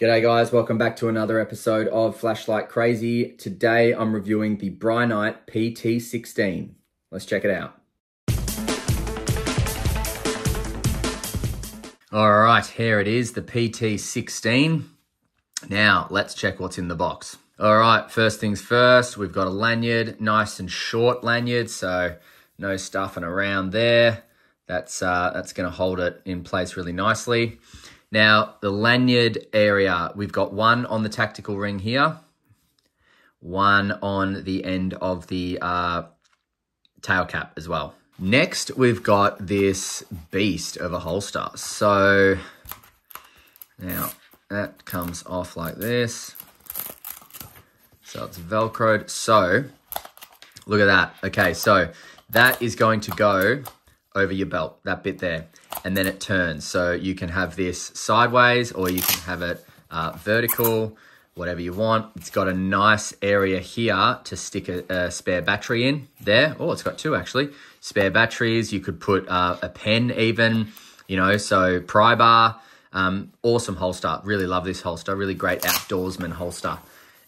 G'day guys, welcome back to another episode of Flashlight Crazy. Today I'm reviewing the Brinyte PT16. Let's check it out. All right, here it is, the PT16. Now, let's check what's in the box. All right, first things first, we've got a lanyard, nice and short lanyard, so no stuffing around there. That's, uh, that's gonna hold it in place really nicely. Now, the lanyard area, we've got one on the tactical ring here, one on the end of the uh, tail cap as well. Next, we've got this beast of a holster. So, now that comes off like this. So it's Velcroed. So, look at that. Okay, so that is going to go over your belt, that bit there and then it turns. So you can have this sideways or you can have it uh, vertical, whatever you want. It's got a nice area here to stick a, a, spare battery in there. Oh, it's got two actually. Spare batteries. You could put uh, a pen even, you know, so pry bar. Um, awesome holster. Really love this holster. Really great outdoorsman holster.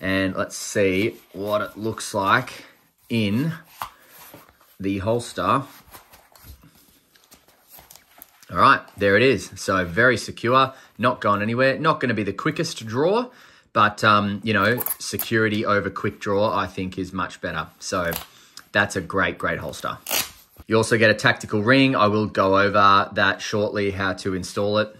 And let's see what it looks like in the holster all right, there it is. So very secure, not going anywhere. Not going to be the quickest draw, but um, you know, security over quick draw, I think is much better. So that's a great, great holster. You also get a tactical ring. I will go over that shortly, how to install it.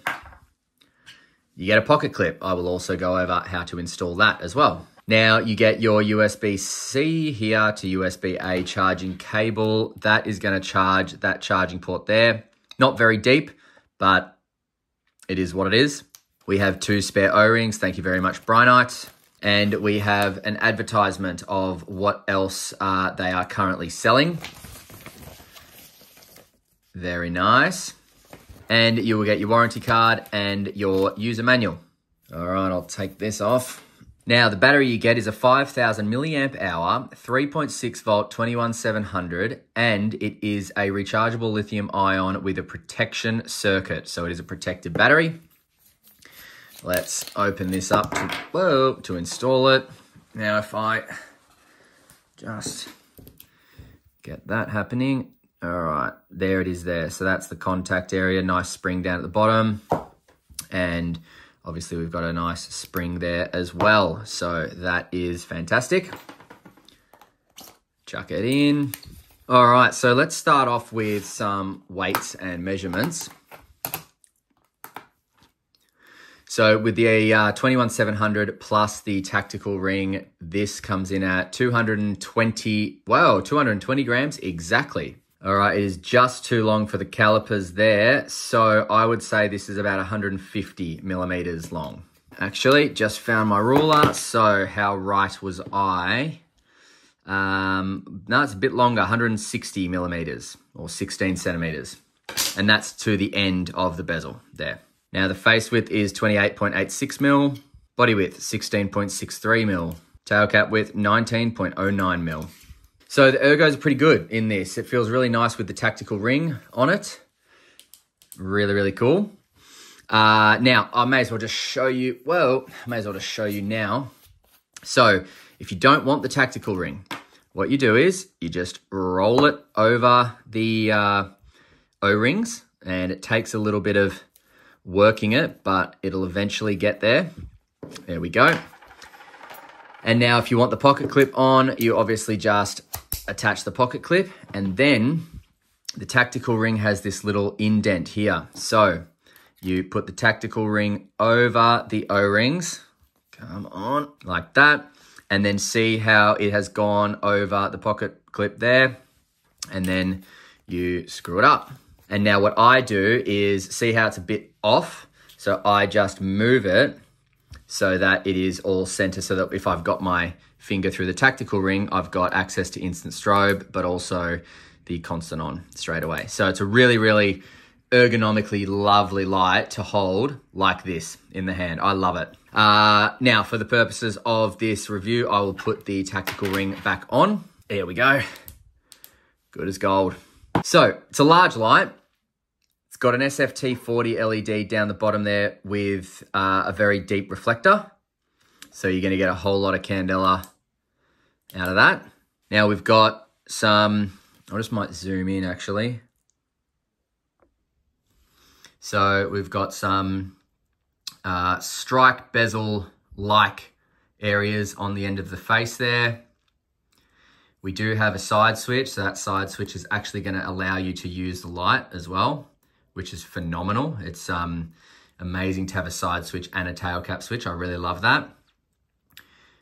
You get a pocket clip. I will also go over how to install that as well. Now you get your USB-C here to USB-A charging cable. That is going to charge that charging port there. Not very deep, but it is what it is. We have two spare O-rings. Thank you very much, Brinyte. And we have an advertisement of what else uh, they are currently selling. Very nice. And you will get your warranty card and your user manual. All right, I'll take this off. Now, the battery you get is a 5000 milliamp hour, 3.6 volt, 21700, and it is a rechargeable lithium ion with a protection circuit. So it is a protected battery. Let's open this up to, whoa, to install it. Now, if I just get that happening. All right, there it is there. So that's the contact area, nice spring down at the bottom. And Obviously, we've got a nice spring there as well. So that is fantastic. Chuck it in. All right, so let's start off with some weights and measurements. So with the uh, 21700 plus the tactical ring, this comes in at 220, wow, 220 grams exactly. All right, it is just too long for the calipers there. So I would say this is about 150 millimeters long. Actually, just found my ruler. So how right was I? Um, no, it's a bit longer, 160 millimeters or 16 centimeters. And that's to the end of the bezel there. Now the face width is 28.86 mil, body width 16.63 mil, tail cap width 19.09 mil. So the ergos are pretty good in this. It feels really nice with the tactical ring on it. Really, really cool. Uh, now, I may as well just show you, well, I may as well just show you now. So if you don't want the tactical ring, what you do is you just roll it over the uh, O-rings and it takes a little bit of working it, but it'll eventually get there. There we go. And now if you want the pocket clip on, you obviously just attach the pocket clip and then the tactical ring has this little indent here. So you put the tactical ring over the O-rings, come on, like that, and then see how it has gone over the pocket clip there, and then you screw it up. And now what I do is, see how it's a bit off? So I just move it so that it is all center so that if I've got my finger through the tactical ring, I've got access to instant strobe, but also the constant on straight away. So it's a really, really ergonomically lovely light to hold like this in the hand. I love it. Uh, now, for the purposes of this review, I will put the tactical ring back on. There we go. Good as gold. So it's a large light. Got an SFT 40 LED down the bottom there with uh, a very deep reflector. So you're going to get a whole lot of candela out of that. Now we've got some, I just might zoom in actually. So we've got some uh, strike bezel like areas on the end of the face there. We do have a side switch, so that side switch is actually going to allow you to use the light as well, which is phenomenal. It's um, amazing to have a side switch and a tail cap switch. I really love that.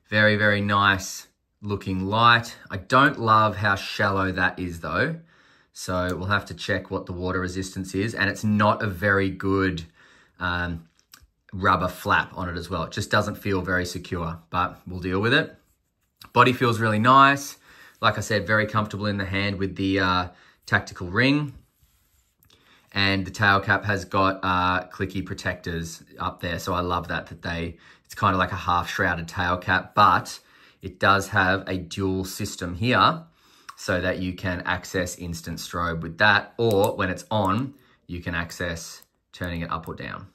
Very, very nice looking light. I don't love how shallow that is though. So we'll have to check what the water resistance is. And it's not a very good um, rubber flap on it as well. It just doesn't feel very secure, but we'll deal with it. Body feels really nice. Like I said, very comfortable in the hand with the uh, tactical ring. And the tail cap has got uh, clicky protectors up there. So I love that, that they, it's kind of like a half shrouded tail cap, but it does have a dual system here so that you can access instant strobe with that, or when it's on, you can access turning it up or down.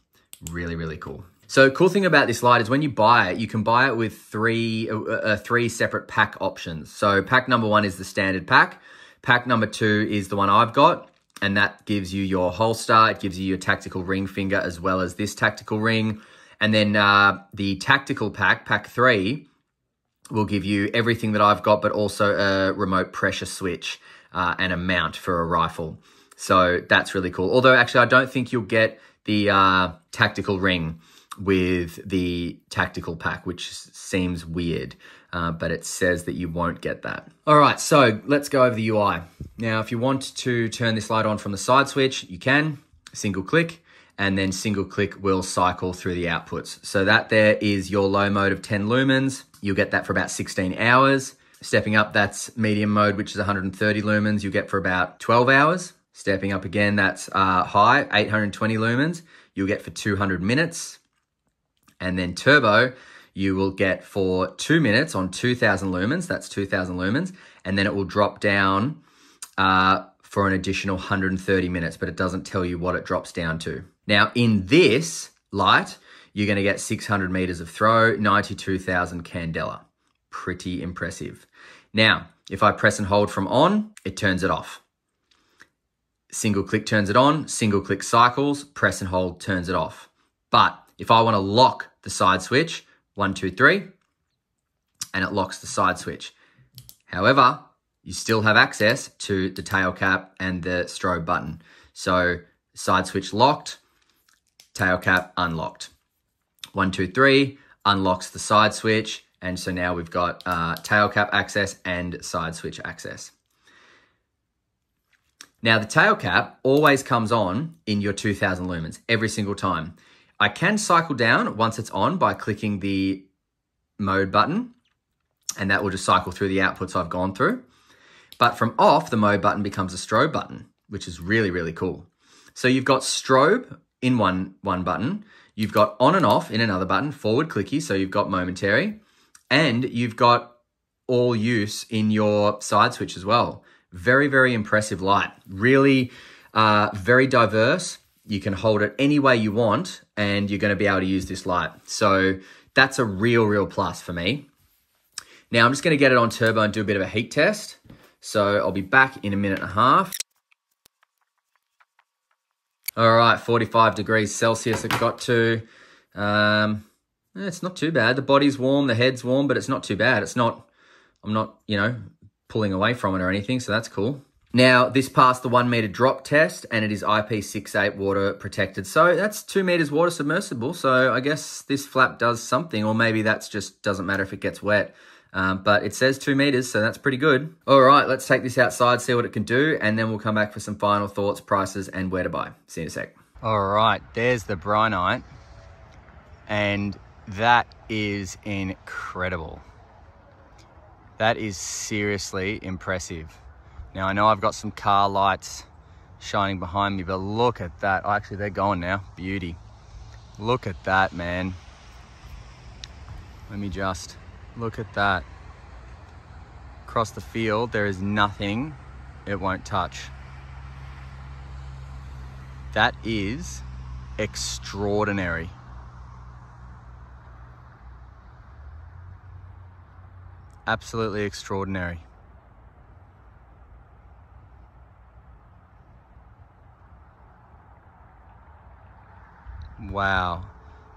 Really, really cool. So cool thing about this light is when you buy it, you can buy it with three, uh, uh, three separate pack options. So pack number one is the standard pack. Pack number two is the one I've got, and that gives you your holster. It gives you your tactical ring finger as well as this tactical ring. And then uh, the tactical pack, pack three, will give you everything that I've got, but also a remote pressure switch uh, and a mount for a rifle. So that's really cool. Although actually, I don't think you'll get the uh, tactical ring with the tactical pack, which seems weird, uh, but it says that you won't get that. All right, so let's go over the UI. Now, if you want to turn this light on from the side switch, you can, single click, and then single click will cycle through the outputs. So that there is your low mode of 10 lumens. You'll get that for about 16 hours. Stepping up, that's medium mode, which is 130 lumens. You'll get for about 12 hours. Stepping up again, that's uh, high, 820 lumens. You'll get for 200 minutes. And then turbo, you will get for two minutes on 2000 lumens. That's 2000 lumens. And then it will drop down uh, for an additional 130 minutes, but it doesn't tell you what it drops down to. Now, in this light, you're going to get 600 meters of throw, 92,000 candela. Pretty impressive. Now, if I press and hold from on, it turns it off. Single click turns it on, single click cycles, press and hold turns it off. But if I want to lock the side switch, one, two, three, and it locks the side switch. However, you still have access to the tail cap and the strobe button. So side switch locked, tail cap unlocked. One, two, three, unlocks the side switch. And so now we've got uh, tail cap access and side switch access. Now the tail cap always comes on in your 2000 lumens every single time. I can cycle down once it's on by clicking the mode button and that will just cycle through the outputs I've gone through. But from off, the mode button becomes a strobe button, which is really, really cool. So you've got strobe in one, one button, You've got on and off in another button, forward clicky, so you've got momentary, and you've got all use in your side switch as well. Very, very impressive light. Really uh, very diverse. You can hold it any way you want, and you're going to be able to use this light. So that's a real, real plus for me. Now I'm just going to get it on turbo and do a bit of a heat test. So I'll be back in a minute and a half. All right, 45 degrees Celsius it got to. Um, it's not too bad. The body's warm, the head's warm, but it's not too bad. It's not, I'm not, you know, pulling away from it or anything, so that's cool. Now, this passed the one meter drop test and it is IP68 water protected. So that's two meters water submersible. So I guess this flap does something, or maybe that's just doesn't matter if it gets wet. Um, but it says two meters, so that's pretty good. All right, let's take this outside, see what it can do, and then we'll come back for some final thoughts, prices, and where to buy. See you in a sec. All right, there's the Brinyte, and that is incredible. That is seriously impressive. Now, I know I've got some car lights shining behind me, but look at that. Oh, actually, they're going now. Beauty. Look at that, man. Let me just Look at that. Across the field, there is nothing it won't touch. That is extraordinary. Absolutely extraordinary. Wow.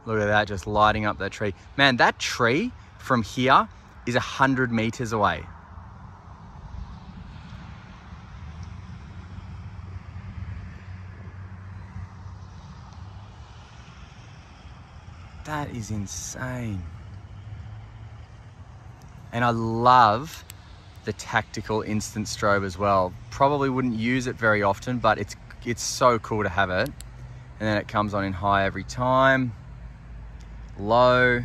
Look at that, just lighting up that tree. Man, that tree from here is a hundred meters away. That is insane. And I love the tactical instant strobe as well. Probably wouldn't use it very often, but it's it's so cool to have it. And then it comes on in high every time. Low,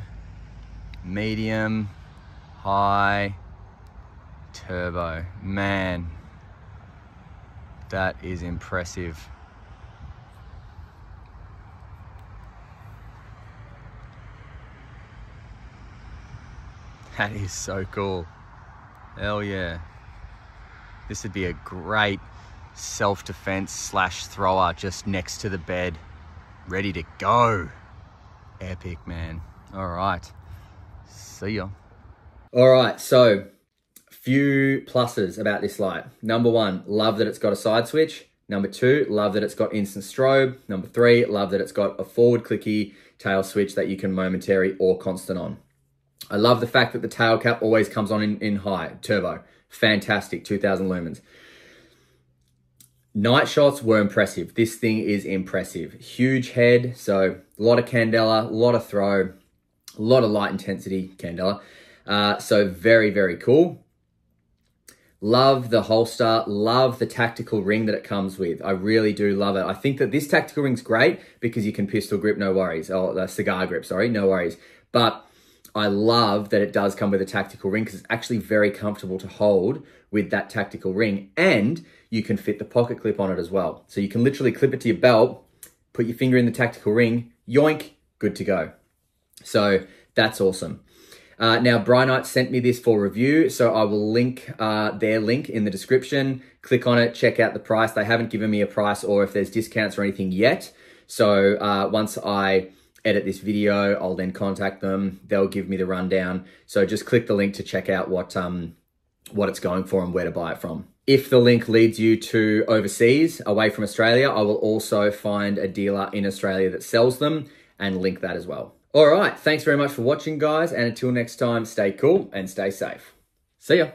medium, high, turbo. Man, that is impressive. That is so cool. Hell yeah. This would be a great self-defense slash thrower just next to the bed. Ready to go. Epic, man. All right. See ya. All right, so few pluses about this light. Number one, love that it's got a side switch. Number two, love that it's got instant strobe. Number three, love that it's got a forward clicky tail switch that you can momentary or constant on. I love the fact that the tail cap always comes on in, in high, turbo. Fantastic, 2000 lumens. Night shots were impressive. This thing is impressive. Huge head, so a lot of candela, a lot of throw, a lot of light intensity candela. Uh, so very, very cool. Love the holster, love the tactical ring that it comes with. I really do love it. I think that this tactical ring's great because you can pistol grip, no worries. Oh, the cigar grip, sorry, no worries. But I love that it does come with a tactical ring because it's actually very comfortable to hold with that tactical ring. And you can fit the pocket clip on it as well. So you can literally clip it to your belt, put your finger in the tactical ring, yoink, good to go. So that's awesome. Uh, now, Brinyte sent me this for review, so I will link uh, their link in the description. Click on it, check out the price. They haven't given me a price or if there's discounts or anything yet. So uh, once I edit this video, I'll then contact them. They'll give me the rundown. So just click the link to check out what um, what it's going for and where to buy it from. If the link leads you to overseas, away from Australia, I will also find a dealer in Australia that sells them and link that as well. All right, thanks very much for watching, guys. And until next time, stay cool and stay safe. See ya.